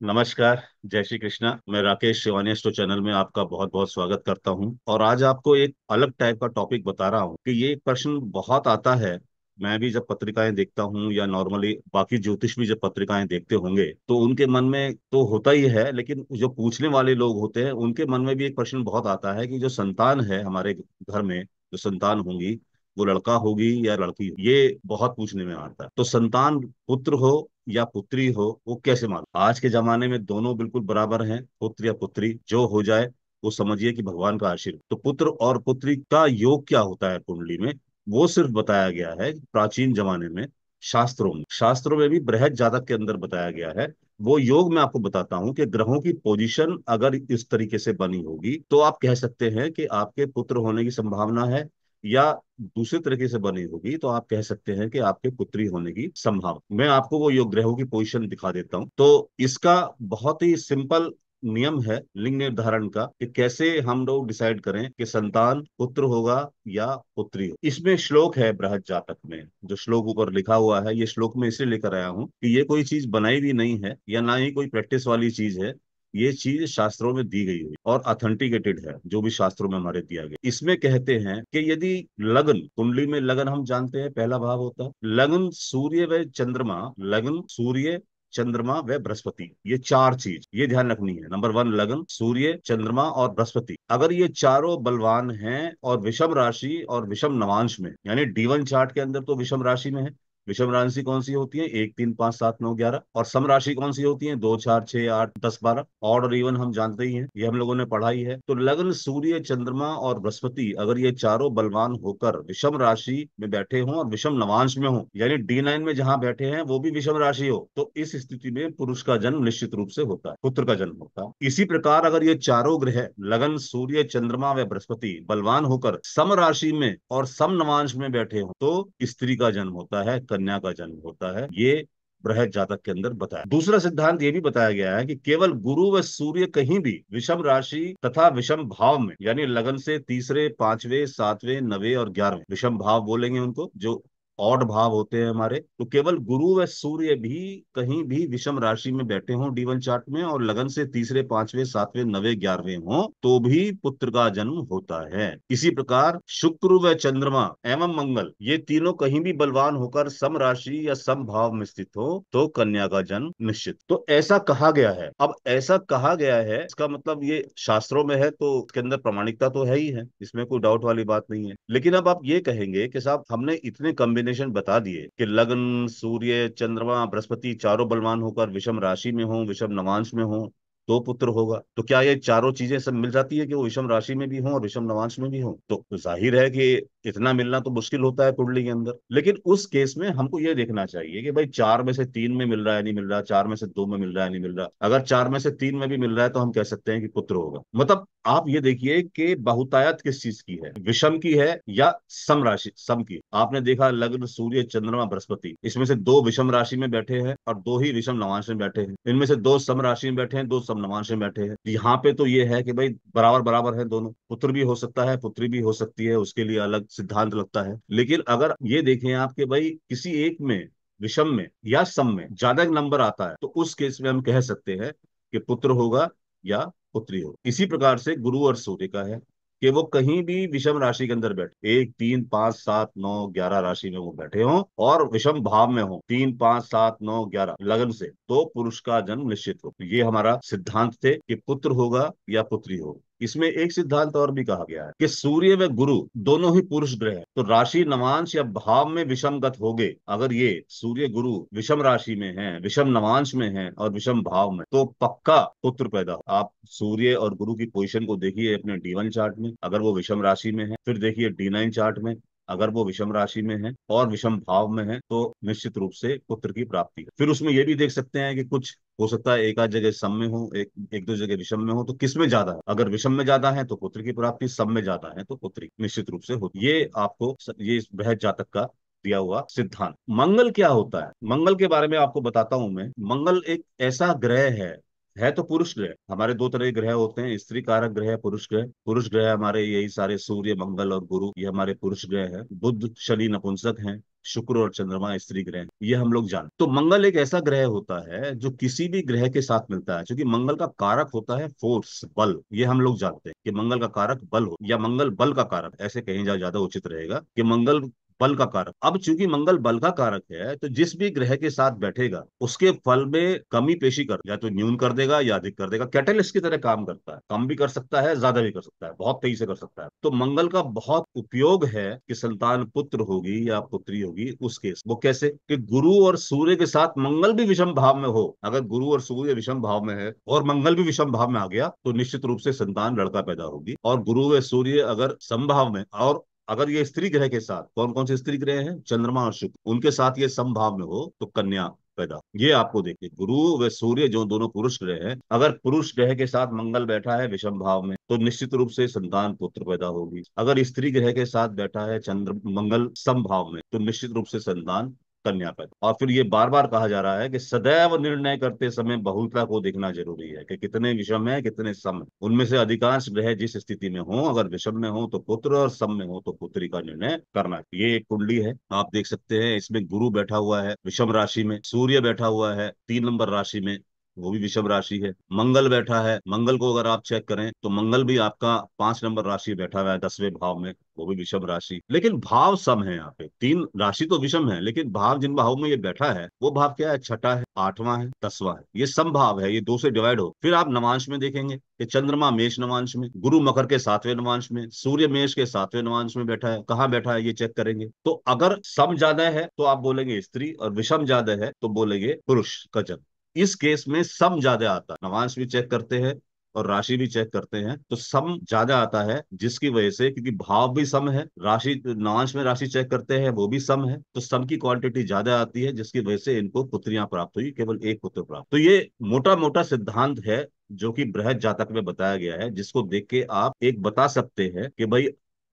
नमस्कार, जय श्री कृष्णा। मैं राकेश शिवानी एस्ट्रो चैनल में आपका बहुत बहुत स्वागत करता हूँ। और आज आपको एक अलग टाइप का टॉपिक बता रहा हूँ कि ये प्रश्न बहुत आता है। मैं भी जब पत्रिकाएँ देखता हूँ या नॉर्मली बाकी ज्योतिष भी जब पत्रिकाएँ देखते होंगे तो उनके मन में तो होता ही है, लेकिन जो पूछने वाले लोग होते हैं, उनके मन में भी एक प्रश्न बहुत आता है कि जो संतान है हमारे घर में, जो संतान होंगी वो लड़का होगी या लड़की ये बहुत पूछने में आता है। तो संतान पुत्र हो या पुत्री हो, वो कैसे मालूम? आज के जमाने में दोनों बिल्कुल बराबर हैं, पुत्र या पुत्री, जो हो जाए, वो समझिए कि भगवान का आशीर्वाद। तो पुत्र और पुत्री का योग क्या होता है कुंडली में? वो सिर्फ़ बताया गया है प्राचीन जमाने में शास्त्रों में। शास्त्रों में भी बृहद जातक के अंदर बताया गया है। वो योग मैं आपको बताता हूँ कि ग्रहों की पोजीशन अगर इस तरीके से बनी होगी तो आप कह सकते हैं कि आपके पुत्र होने की संभावना है या दूसरे तरीके से बनी होगी तो आप कह सकते हैं कि आपके पुत्री होने की संभावना। मैं आपको वो योग ग्रहों की पोजिशन दिखा देता हूँ। तो इसका बहुत ही सिंपल नियम है, लिंग निर्धारण का, कि कैसे हम लोग डिसाइड करें कि संतान पुत्र होगा या पुत्री हो इसमें श्लोक है बृहद जातक में, जो श्लोक ऊपर लिखा हुआ है। ये श्लोक में इसलिए लेकर आया हूँ कि ये कोई चीज़ बनाई भी नहीं है, या ना ही कोई प्रैक्टिस वाली चीज़ है ये चीज़ शास्त्रों में दी गई हुई और अथेंटिकेटेड है, जो भी शास्त्रों में हमारे दिया गया। इसमें कहते हैं कि यदि लगन, कुंडली में लगन हम जानते हैं, पहला भाव होता है, लगन सूर्य व चंद्रमा, लगन सूर्य, चंद्रमा व बृहस्पति, ये चार चीज़, ये ध्यान रखनी है। नंबर वन, लगन सूर्य, चंद्रमा और बृहस्पति। अगर ये चारों बलवान हैं और विषम राशि और विषम नवांश में, यानी डीवन चार्ट के अंदर तो विषम राशि में है विषम राशि कौन सी होती है? एक, तीन, पाँच, सात, नौ, ग्यारह। और सम राशि कौन सी होती है? दो, चार, छह, आठ, दस, बारह। ऑड और इवन हम जानते ही हैं, ये हम लोगों ने पढ़ाई है। तो लग्न सूर्य, चंद्रमा और बृहस्पति, अगर ये चारों बलवान होकर विषम राशि में बैठे हों और विषम नवांश में हो, यानी डी नाइन में जहाँ बैठे हैं, वो भी विषम राशि हो तो इस स्थिति में पुरुष का जन्म निश्चित रूप से होता है, पुत्र का जन्म होता है। इसी प्रकार अगर ये चारों ग्रह, लगन सूर्य, चंद्रमा व बृहस्पति, बलवान होकर सम राशि में और सम नवांश में बैठे हो तो स्त्री का जन्म होता है कन्या का जन्म होता है, ये बृहद जातक के अंदर बताया। दूसरा सिद्धांत ये भी बताया गया है कि केवल गुरु व सूर्य कहीं भी विषम राशि तथा विषम भाव में, यानी लगन से तीसरे, पांचवे, सातवें, नवे और ग्यारहवें, विषम भाव बोलेंगे उनको, जो ऑड भाव होते हैं हमारे। तो केवल गुरु व सूर्य भी कहीं भी विषम राशि में बैठे हों डीवन चार्ट में और लगन से तीसरे, पांचवे, सातवें, नवे, ग्यारहवें हों तो भी पुत्र का जन्म होता है। इसी प्रकार शुक्र व चंद्रमा एवं मंगल, ये तीनों कहीं भी बलवान होकर सम राशि या सम भाव में स्थित हो तो कन्या का जन्म निश्चित। तो ऐसा कहा गया है। अब ऐसा कहा गया है, इसका मतलब ये शास्त्रों में है तो उसके अंदर प्रमाणिकता तो है ही है, इसमें कोई डाउट वाली बात नहीं है। लेकिन अब आप ये कहेंगे कि साहब, हमने इतने कॉम्बिनेशन कॉम्बिनेशन बता दिए कि लग्न, सूर्य, चंद्रमा, बृहस्पति चारों बलवान होकर विषम राशि में हो, विषम नवांश में हो तो पुत्र होगा। तो क्या ये चारों चीज़ें सब मिल जाती है कि वो विषम राशि में भी हो और विषम नवांश में भी हो? तो ज़ाहिर है कि इतना मिलना तो मुश्किल होता है कुंडली के अंदर। लेकिन उस केस में हमको ये देखना चाहिए कि भाई चार में से तीन में मिल रहा है, नहीं मिल रहा, चार में से दो में मिल रहा है, नहीं मिल रहा। अगर चार में से तीन में भी मिल रहा है तो हम कह सकते हैं कि पुत्र होगा। मतलब आप ये देखिए कि बहुतायत किस चीज़ की है? विषम की है या सम राशि, सम की? आपने देखा लग्न, सूर्य, चंद्रमा, बृहस्पति। इसमें से दो विषम राशि में बैठे हैं और दो ही विषम नवांश में बैठे हैं। इनमें से दो सम राशि में बैठे हैं, दो सम नवांश में बैठे हैं। यहाँ पे तो ये है कि भाई बराबर बराबर है दोनों। पुत्र भी हो सकता है, पुत्री भी हो सकती है, उसके लिए अलग सिद्धांत लगता है। लेकिन अगर ये देखें आप कि भाई किसी एक में, विषम में या सम में ज़्यादा नंबर आता है तो उस केस में हम कह सकते हैं कि पुत्र होगा या पुत्री हो इसी प्रकार से गुरु और सूर्य का है कि वो कहीं भी विषम राशि के अंदर बैठे। एक, तीन, पाँच, सात, नौ, ग्यारह राशि में वो बैठे हों और विषम भाव में हो। तीन, पाँच, सात, नौ, ग्यारह, लगन से तो पुरुष का जन्म निश्चित हो। ये हमारा सिद्धांत थे कि पुत्र होगा या पुत्री होगा। इसमें एक सिद्धांत और भी कहा गया है कि सूर्य व गुरु दोनों ही पुरुष ग्रह है। तो राशि नवांश या भाव में विषमगत हो गए अगर ये सूर्य गुरु विषम राशि में है, विषम नवांश में है और विषम भाव में तो पक्का पुत्र पैदा हो। आप सूर्य और गुरु की पोजिशन को देखिए अपने डी चार्ट में, अगर वो विषम राशि में है, फिर देखिए डी चार्ट में अगर वो विषम राशि में है और विषम भाव में है तो निश्चित रूप से पुत्र की प्राप्ति फिर उसमें ये भी देख सकते हैं कि कुछ हो सकता है एक आध जगह सम में हो, एक एक दो जगह विषम में हो तो किसमें ज़्यादा है? अगर विषम में ज़्यादा है तो पुत्र की प्राप्ति, सम में ज़्यादा है तो पुत्री, निश्चित रूप से होती ये आपको ये बृहद जातक का दिया हुआ सिद्धांत। मंगल क्या होता है? मंगल के बारे में आपको बताता हूँ मैं। मंगल एक ऐसा ग्रह है है तो पुरुष ग्रह। हमारे दो तरह के ग्रह होते हैं। स्त्री कारक ग्रह पुरुष ग्रह। पुरुष ग्रह हमारे यही सारे सूर्य, मंगल और गुरु। ये हमारे पुरुष ग्रह है। बुद्ध शनि, नपुंसक हैं। शुक्र और चंद्रमा स्त्री ग्रह ये हम लोग जानते तो मंगल एक ऐसा ग्रह होता है जो किसी भी ग्रह के साथ मिलता है, क्योंकि मंगल का कारक होता है फोर्स, बल। ये हम लोग जानते हैं कि मंगल का कारक बल हो, या मंगल बल का कारक। ऐसे कहीं ज़्यादा उचित रहेगा कि मंगल बल का कारक। अब चूँकि मंगल बल का कारक है तो जिस भी ग्रह के साथ बैठेगा, उसके फल में कमी पेशी कर, या तो न्यून कर देगा, या अधिक कर देगा। कैटलिस्ट की तरह काम करता है। कम भी कर सकता है, ज़्यादा भी कर सकता है, बहुत तेज़ी से कर सकता है। तो मंगल का बहुत उपयोग है कि संतान पुत्र होगी या पुत्री होगी, उस केस। वो कैसे? कि गुरु और सूर्य के साथ मंगल भी विषम भाव में हो। अगर गुरु और सूर्य विषम भाव में है, और मंगल भी विषम भाव में आ गया तो निश्चित रूप से संतान लड़का पैदा होगी। और गुरु व सूर्य अगर संभाव में, और अगर ये स्त्री ग्रह के साथ कौन कौन से स्त्री ग्रह हैं? चंद्रमा और शुक्र। उनके साथ ये संभाव में हो तो कन्या पैदा। ये आपको देखिए, गुरु व सूर्य जो दोनों पुरुष ग्रह हैं, अगर पुरुष ग्रह के साथ मंगल बैठा है विषम भाव में तो निश्चित रूप से संतान पुत्र पैदा होगी। अगर स्त्री ग्रह के साथ बैठा है चंद्र, मंगल संभाव में तो निश्चित रूप से संतान कन्या पद और फिर ये बार बार कहा जा रहा है कि सदैव निर्णय करते समय बहुलता को देखना ज़रूरी है कि कितने विषम है, कितने सम उनमें से अधिकांश ग्रह जिस स्थिति में हो, अगर विषम में हो तो पुत्र और सम में हो तो पुत्री का निर्णय करना ये एक कुंडली है, आप देख सकते हैं, इसमें गुरु बैठा हुआ है विषम राशि में, सूर्य बैठा हुआ है, तीन नंबर राशि में वो भी विषभ राशि है। मंगल बैठा है। मंगल को अगर आप चेक करें तो मंगल भी आपका पाँच नंबर राशि बैठा हुआ है दसवें भाव में, वो भी विषम राशि। लेकिन भाव सम है यहाँ पे। तीन राशि तो विषम है, लेकिन भाव जिन भाव में ये बैठा है, वो भाव क्या है? छठा है, आठवां है, दसवां है। ये सम भाव है, ये दो से डिवाइड हो। फिर आप नवांश में देखेंगे कि चंद्रमा मेष नवांश में, गुरु मकर के सातवें नवांश में, सूर्य मेष के सातवें नवांश में बैठा है। कहाँ बैठा है, ये चेक करेंगे। तो अगर सम ज़्यादा है तो आप बोलेंगे स्त्री, और विषम ज़्यादा है तो बोलेंगे पुरुष का जन्म इस केस में सम ज़्यादा आता है। नवांश भी चेक करते हैं और राशि भी चेक करते हैं। तो सम ज़्यादा आता है, जिसकी वजह से क्योंकि भाव भी सम है, राशि, नवांश में राशि चेक करते हैं, वो भी सम है। तो सम की क्वांटिटी ज़्यादा आती है, जिसकी वजह से इनको पुत्रियाँ प्राप्त हुई, केवल एक पुत्र प्राप्त। तो ये मोटा मोटा सिद्धांत है, जो कि बृहद जातक में बताया गया है, जिसको देख के आप एक बता सकते हैं कि भाई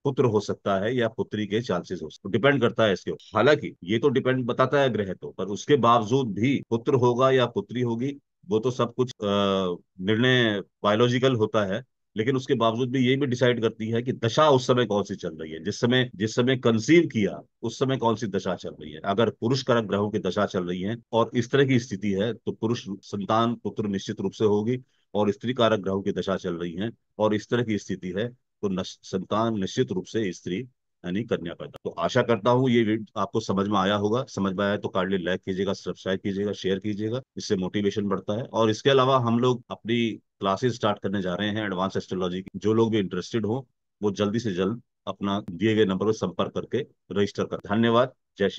पुत्र हो सकता है या पुत्री के चांसेस हो सकते डिपेंड करता है इसके हालाँकि, ये तो डिपेंड बताता है ग्रह तो पर उसके बावजूद भी पुत्र होगा या पुत्री होगी, वो तो सब कुछ निर्णय बायोलॉजिकल होता है, लेकिन उसके बावजूद भी ये भी डिसाइड करती है कि दशा उस समय कौन सी चल रही है। जिस समय जिस समय कंसीव किया, उस समय कौन सी दशा चल रही है। अगर पुरुष कारक ग्रहों की दशा चल रही है और इस तरह की स्थिति है तो पुरुष संतान पुत्र निश्चित रूप से होगी और स्त्री कारक ग्रहों की दशा चल रही है और इस तरह की स्थिति है तो संतान निश्चित रूप से स्त्री, यानी कन्या पैदा तो आशा करता हूँ ये आपको समझ में आया होगा। समझ में आया तो कार्डली लाइक कीजिएगा सब्सक्राइब कीजिएगा शेयर कीजिएगा। इससे मोटिवेशन बढ़ता है। और इसके अलावा हम लोग अपनी क्लासेस स्टार्ट करने जा रहे हैं एडवांस एस्ट्रोलॉजी की। जो लोग भी इंटरेस्टेड हो, वो जल्दी से जल्द अपना दिए गए नंबर पर संपर्क करके रजिस्टर कर। धन्यवाद। जय श्री